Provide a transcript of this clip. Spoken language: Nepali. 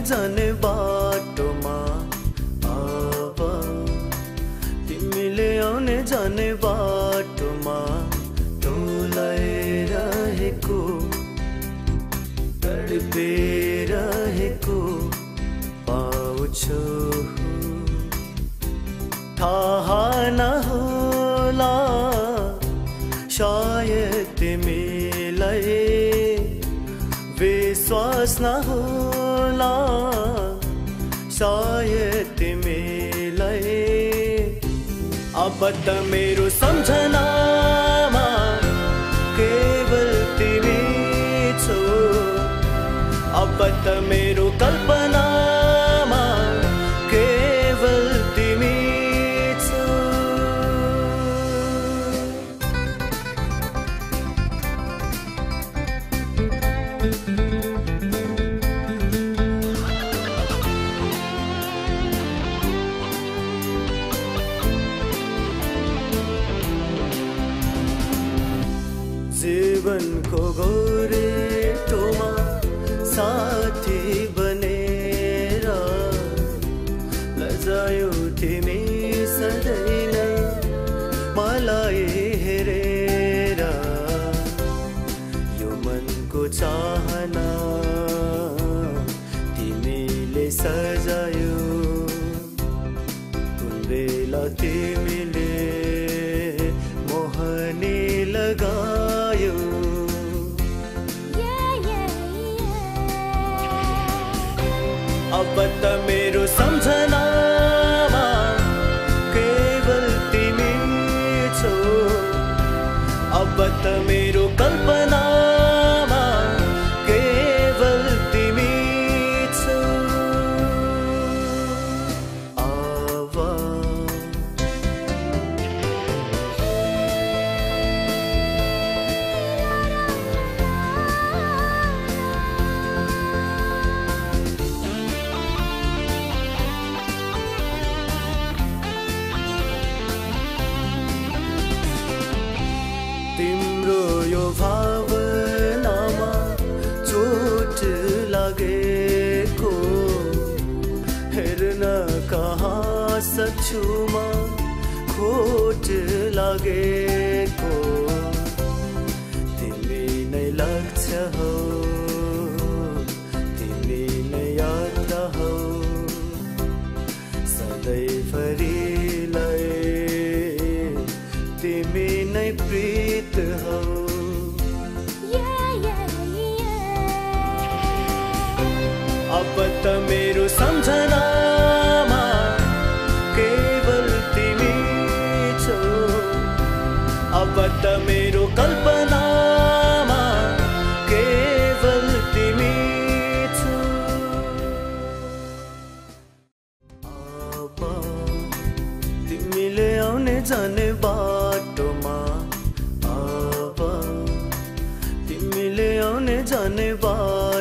जाने बाटोमा अब तिमीले आउने जाने बाटोमा डोलाइरहेको तडपिरहेको पाउँछु। थाहा विश्वास नहोला सायद तिमीलाई अब त मेरो सम्झनामा केवल तिमी छौ। अब त मेरो कल्पनामा जीवनको गोरेटोमा साथी बनेर लजायो तिमी सधैँ नै मलाई हेरेर। यो मनको चाहना तिमीले सजायो। कुन तिमीले त मेरो सम्झनामा केवल तिमी छौ। अब त मेरो यो भावनामा चोट लागेको। हेर्न कहाँ सक्छु खोट लागेको। जाने बाटोमा अब तिमीले आउने जाने बाटो